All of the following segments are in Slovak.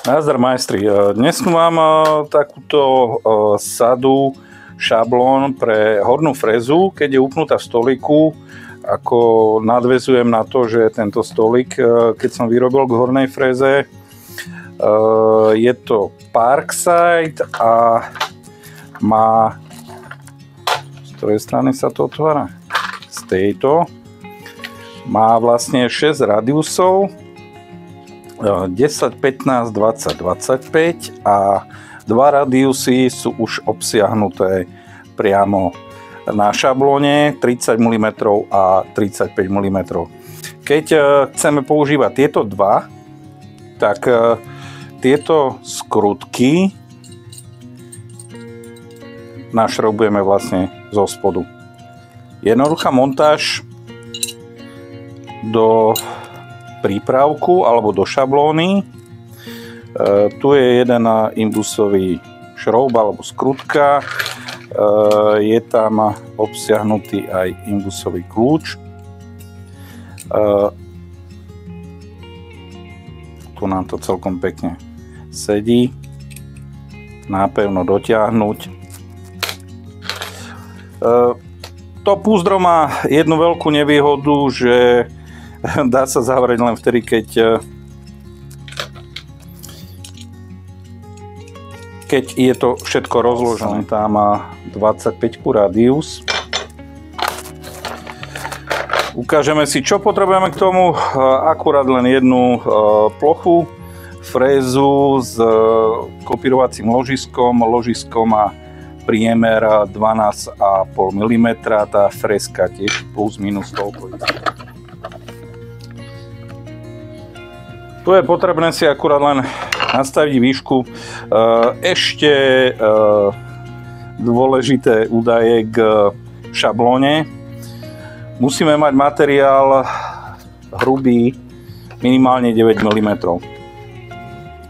Nazdar majstri, E, dnes mám e, takúto e, sadu šablón pre hornú frezu, keď je upnutá v stoliku, ako nadvezujem na to, že tento stolik, keď som vyrobil k hornej freze, je to Parkside a má... Z ktorej strany sa to otvára? Z tejto. Má vlastne 6 radiusov, 10, 15, 20, 25 a dva radiusy sú už obsiahnuté priamo na šablóne 30 mm a 35 mm. Keď e, chceme používať tieto dva, tak e, tieto skrutky našrobujeme vlastne zo spodu. Jednoduchá montáž do prípravku alebo do šablóny. E, tu je jeden imbusový šroub alebo skrutka. E, je tam obsiahnutý aj imbusový kľúč. E, tu nám to celkom pekne sedí. Nápevno dotiahnuť. E, to púzdro má jednu veľkú nevýhodu, že dá sa zavrieť len vtedy, keď e, keď je to všetko rozložené. Tá má 25 radius. Ukážeme si, čo potrebujeme k tomu. E, akurát len jednu e, plochu, frézu s kopírovacím ložiskom. Ložisko má priemer 12,5 mm, tá freska tiež plus minus toľko. Tu je potrebné si akurát len nastaviť výšku. E, ešte e, dôležité údaje k šablóne. Musíme mať materiál hrubý minimálne 9 mm.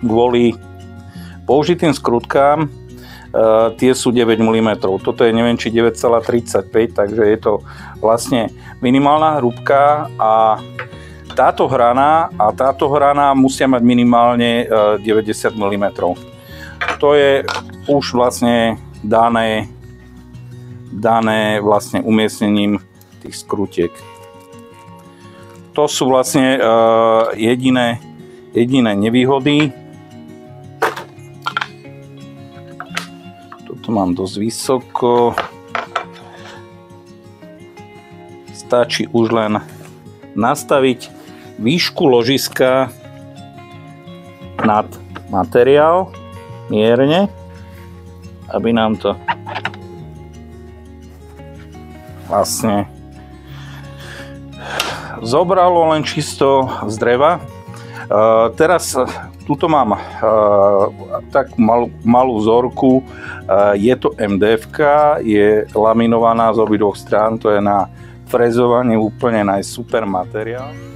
Kvôli použitým skrutkám e, tie sú 9 mm. Toto je neviem či 9,35, takže je to vlastne minimálna hrúbka a táto hrana a táto hrana musia mať minimálne 90 mm. To je už vlastne dané, dané vlastne umiestnením tých skrutiek. To sú vlastne uh, jediné, jediné nevýhody. Toto mám dosť vysoko. Stačí už len nastaviť výšku ložiska nad materiál mierne, aby nám to vlastne zobralo len čisto z dreva. Uh, teraz tuto mám uh, tak malú, malú vzorku, uh, je to MDF, je laminovaná z obidvoch strán, to je na frezovanie úplne najsuper materiál.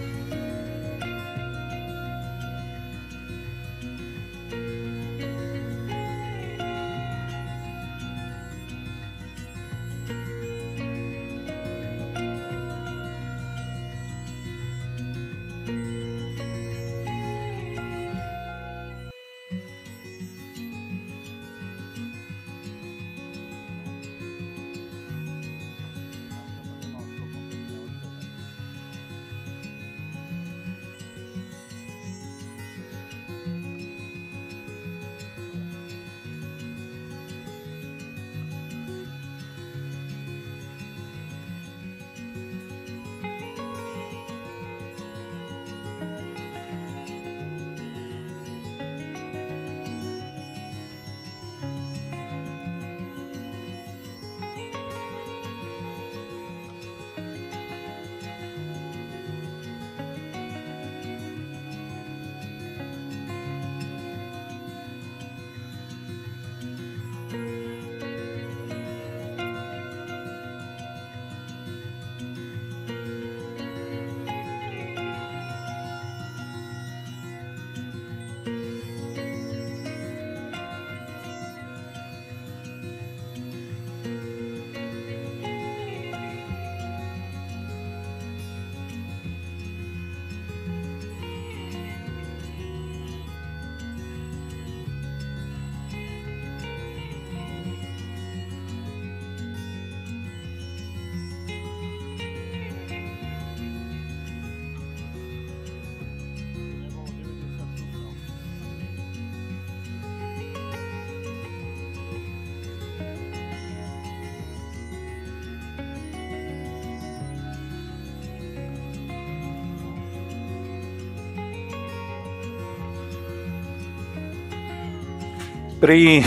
Pri e,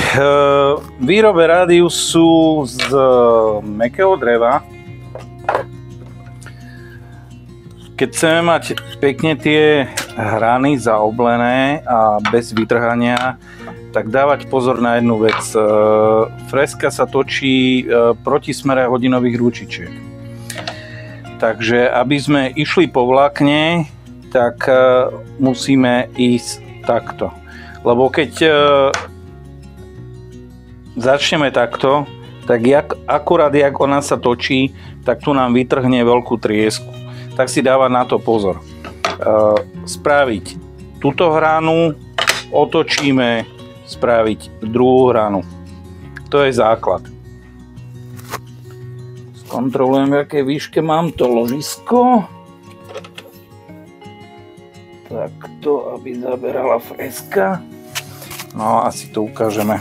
výrobe rádiusu z e, mekého dreva, keď chceme mať pekne tie hrany zaoblené a bez vytrhania, tak dávať pozor na jednu vec. E, freska sa točí proti smere hodinových ručičiek. Takže aby sme išli po vlákne, tak musíme ísť takto. Lebo keď začneme takto, tak jak, akurát jak ona sa točí, tak tu nám vytrhne veľkú triesku. Tak si dáva na to pozor. E, spraviť túto hranu, otočíme, spraviť druhú hranu. To je základ. Skontrolujem, akej výške mám to ložisko. Takto, aby zaberala freska. No asi to ukážeme.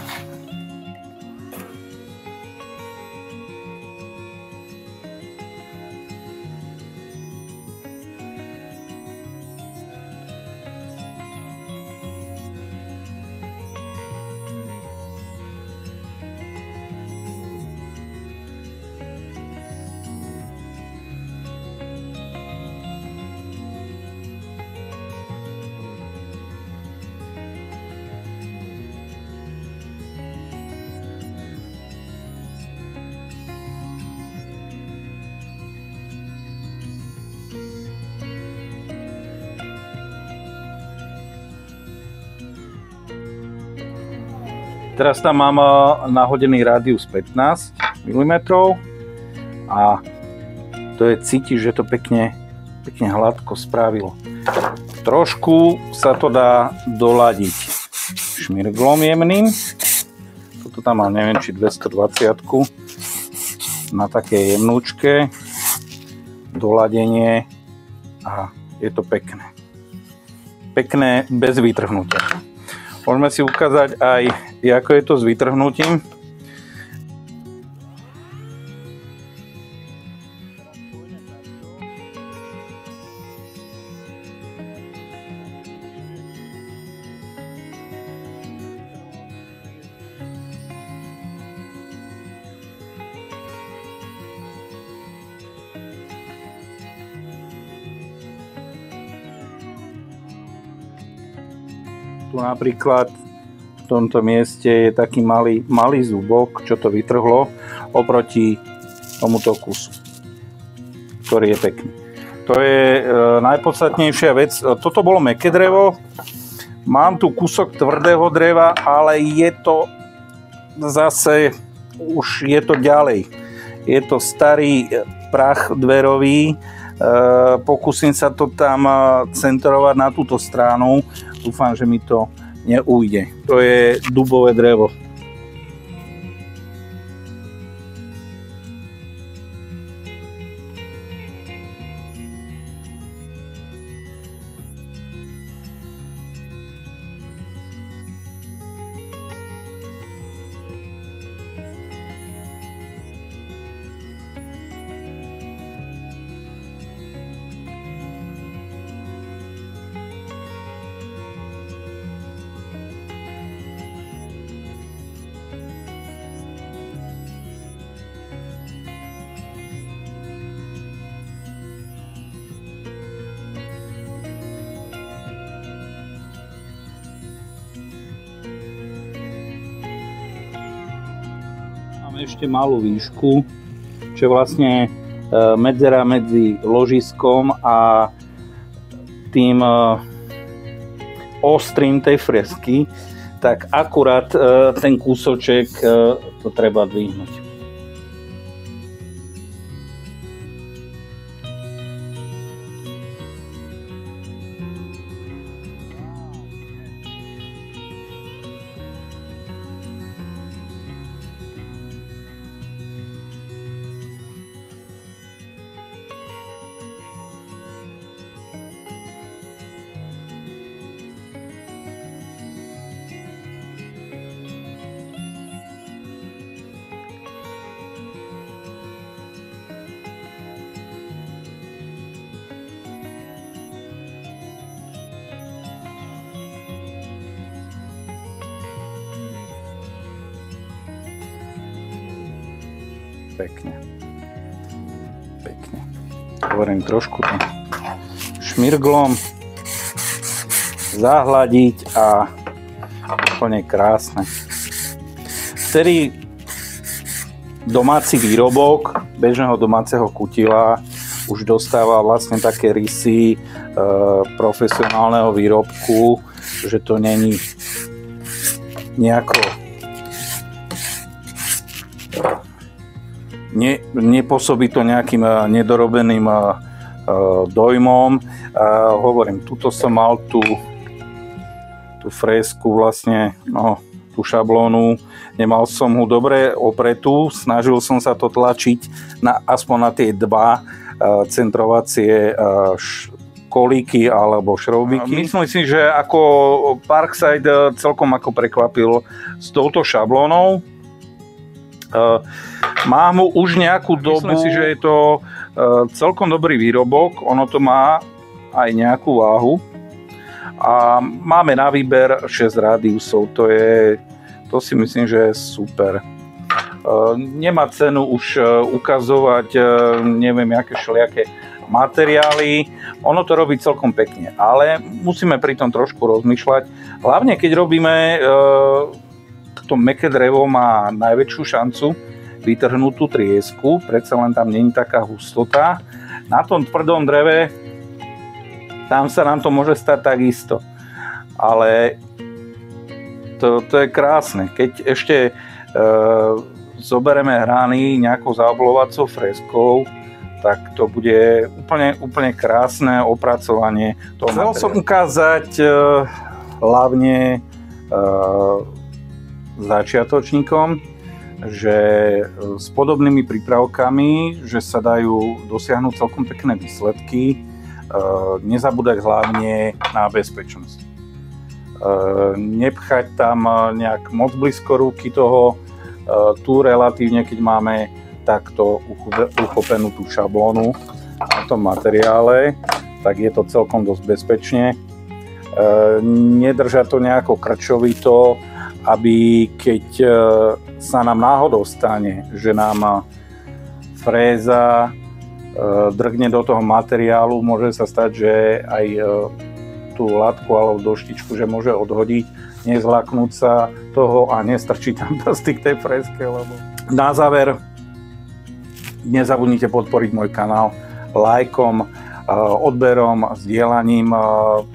Teraz tam mám eh, nahodený rádius 15 mm a to je cítiť, že to pekne, pekne hladko spravilo. Trošku sa to dá doladiť šmirglom jemným. Toto tam mám, neviem, či 220 na také jemnúčke. Doladenie a je to pekné. Pekné bez vytrhnutia. Môžeme si ukázať aj, ako je to s vytrhnutím. Tu napríklad tomto mieste je taký malý, malý zúbok, čo to vytrhlo oproti tomuto kusu, ktorý je pekný. To je e, najpodstatnejšia vec. Toto bolo meké drevo. Mám tu kúsok tvrdého dreva, ale je to zase, už je to ďalej. Je to starý prach dverový. E, pokúsim sa to tam centrovať na túto stranu dúfam, že mi to neújde. To je dubové drevo. Ešte malú výšku, čo je vlastne e, medzera medzi ložiskom a tým e, ostrým tej fresky, tak akurát e, ten kúsoček to treba dvihnúť. Pekne. Pekne. Hovorím trošku to šmirglom zahladiť a úplne krásne. Vtedy domáci výrobok bežného domáceho kutila už dostáva vlastne také rysy e, profesionálneho výrobku, že to není nejako ne, nepôsobí to nejakým e, nedorobeným e, e, dojmom. Hovorím, tuto som mal tú, tú fresku vlastne, no, tú šablónu, nemal som ho dobre opretú, snažil som sa to tlačiť na, aspoň na tie dva centrovacie kolíky alebo šroubiky. Myslím si, že ako Parkside celkom ako prekvapil s touto šablónou. Mám ho už nejakú dobu. Myslím si, že je to celkom dobrý výrobok. Ono to má aj nejakú váhu. A máme na výber 6 rádiusov. To je, to si myslím, že je super. Nemá cenu už ukazovať neviem, aké všelijaké materiály. Ono to robí celkom pekne, ale musíme pri tom trošku rozmýšľať. Hlavne keď robíme to meké drevo má najväčšiu šancu vytrhnúť tú triesku, predsa len tam není taká hustota. Na tom tvrdom dreve tam sa nám to môže stať takisto. Ale to, to je krásne. Keď ešte e, zoberieme hrany nejakou zaoblovacou freskou, tak to bude úplne, úplne krásne opracovanie toho Chcel materiálu. som ukázať e, hlavne e, začiatočníkom, že e, s podobnými prípravkami, že sa dajú dosiahnuť celkom pekné výsledky, e, nezabúdať hlavne na bezpečnosť. E, nepchať tam nejak moc blízko ruky toho, tu relatívne, keď máme takto uchopenú tú šablónu na tom materiále, tak je to celkom dosť bezpečne. Nedržať to nejako krčovito, aby keď e, sa nám náhodou stane, že nám fréza e, drgne do toho materiálu, môže sa stať, že aj e, tú látku alebo doštičku, že môže odhodiť, nezlaknúť sa toho a nestrčiť tam prsty k tej freske. Lebo... Na záver, nezabudnite podporiť môj kanál lajkom, odberom, zdieľaním,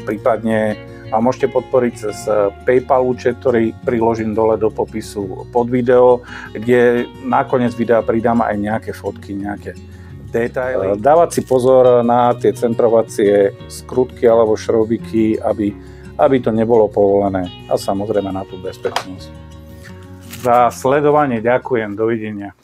prípadne a môžete podporiť cez eh, PayPal účet, ktorý priložím dole do popisu pod video, kde nakoniec videa pridám aj nejaké fotky, nejaké detaily. Eh, dávať si pozor na tie centrovacie skrutky alebo šrobiky, aby, aby to nebolo povolené a samozrejme na tú bezpečnosť. Za sledovanie ďakujem, dovidenia.